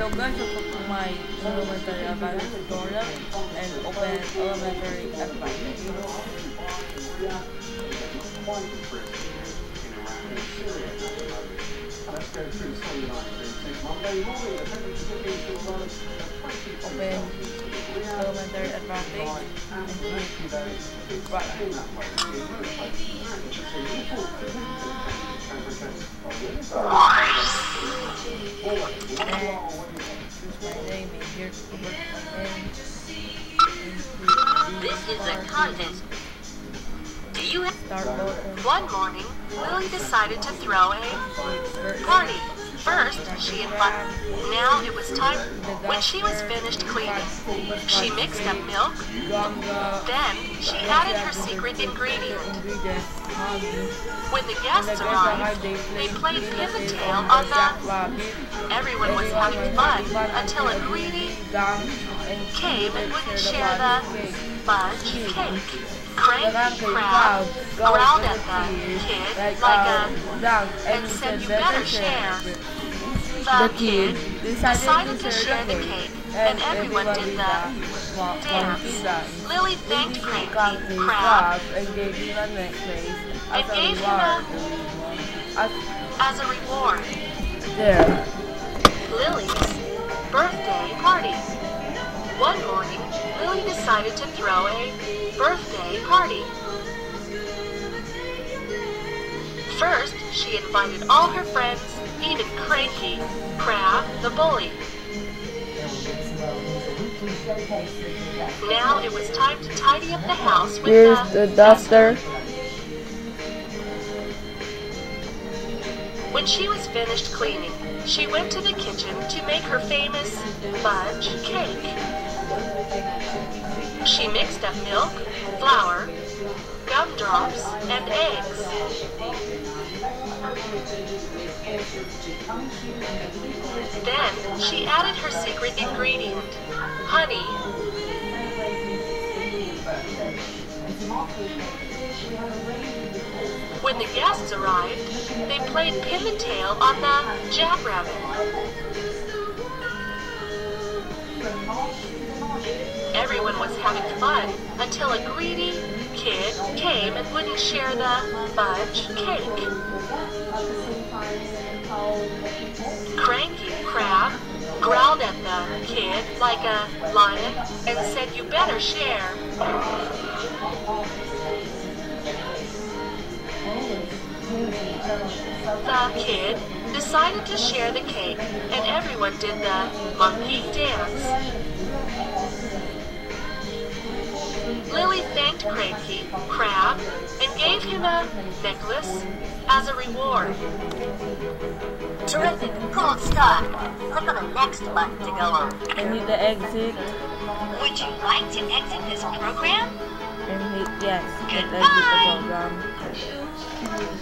Hello guys, welcome to my Elementary Advantage tutorial and open Elementary Advantage. Let's go through storyline through Monday morning, the temperature dipping to a low of 20 Open Elementary Advantage and click right. This is a contest. Do you have... One morning, Lily decided to throw a party. First, she had invited... Now it was time... When she was finished cleaning, she mixed up milk. Then, she added her secret ingredient. When the guests arrived, they played pin the tail on the. Everyone was having fun until a greedy came and wouldn't share the fudge cake. Cranky Crab growled at the kid like, um, like a a... dog and said, "You better share." The kid decided, to share the cake, and everyone did the dance. Lily thanked Cranky Crab and gave him a necklace and as a gave him reward. As as a reward. there. Lily's birthday party. One morning, Lily decided to throw a birthday she invited all her friends, even Cranky, Crab, the bully. Now it was time to tidy up the house with Here's the duster. When she was finished cleaning, she went to the kitchen to make her famous fudge cake. She mixed up milk, flour, gumdrops, and eggs. Then she added her secret ingredient, honey. When the guests arrived, they played pin the tail on the jackrabbit. Everyone was having fun until a greedy kid came and wouldn't share the fudge cake. Cranky Crab growled at the kid like a lion and said, You better share. The kid decided to share the cake, and everyone did the monkey dance. Lily thanked Cranky Crab and gave him a necklace as a reward. Terrific. Cool stuff. Click on the next button to go on. And hit the exit. Would you like to exit this program? And hit yes. Hit exit Goodbye. the program.